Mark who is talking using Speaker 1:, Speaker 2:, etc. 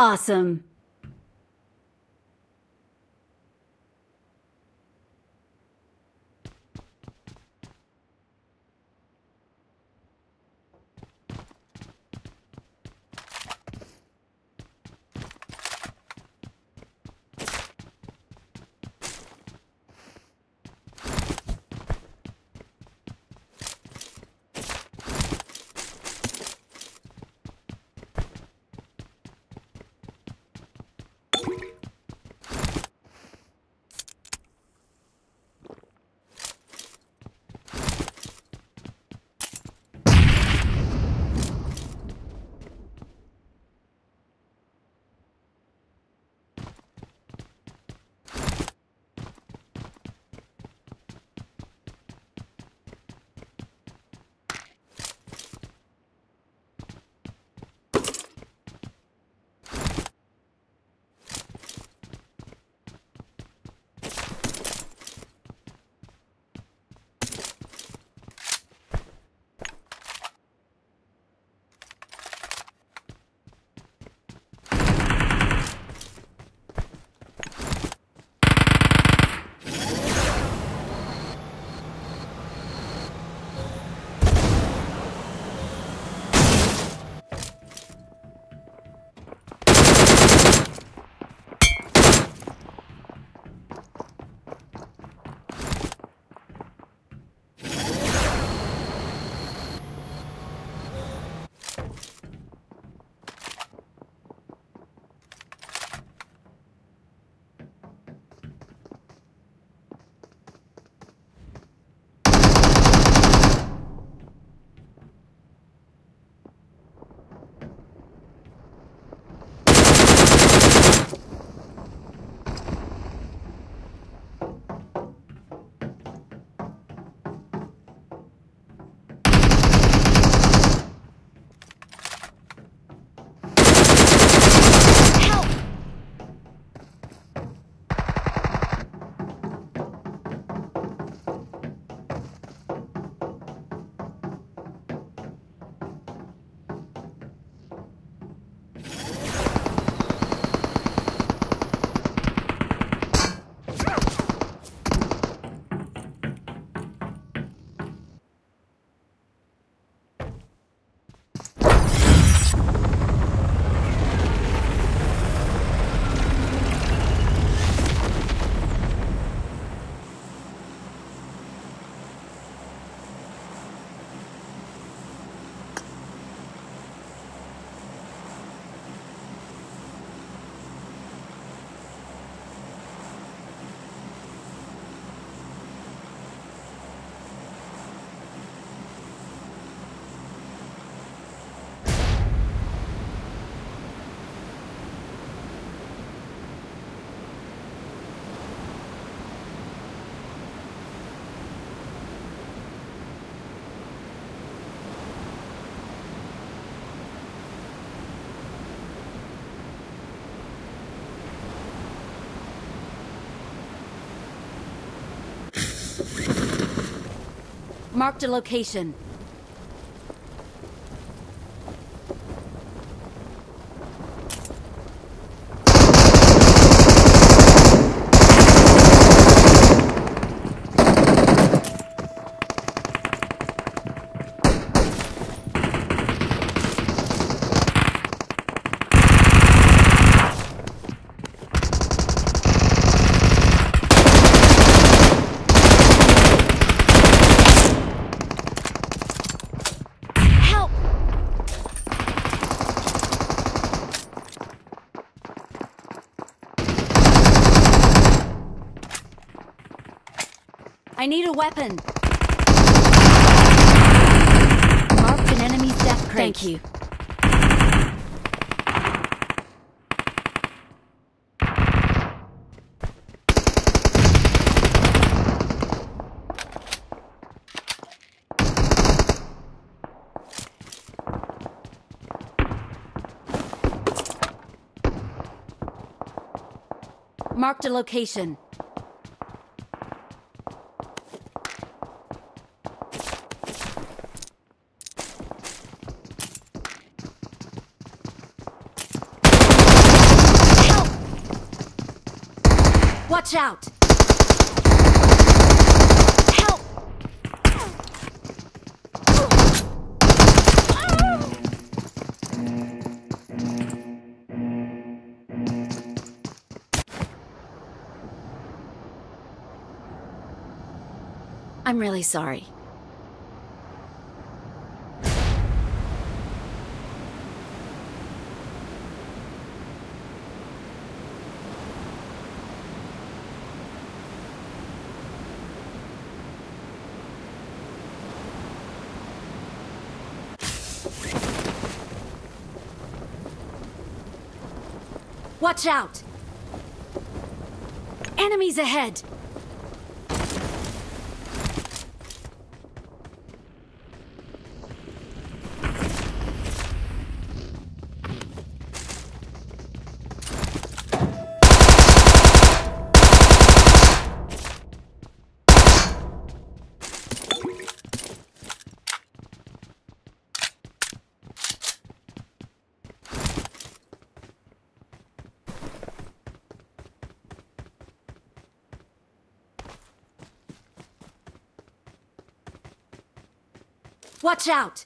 Speaker 1: Awesome. Marked a location. Help! I need a weapon. Marked an enemy's death crate. Thank you. Marked a location. Watch out! Help! I'm really sorry. Watch out! Enemies ahead! Watch out!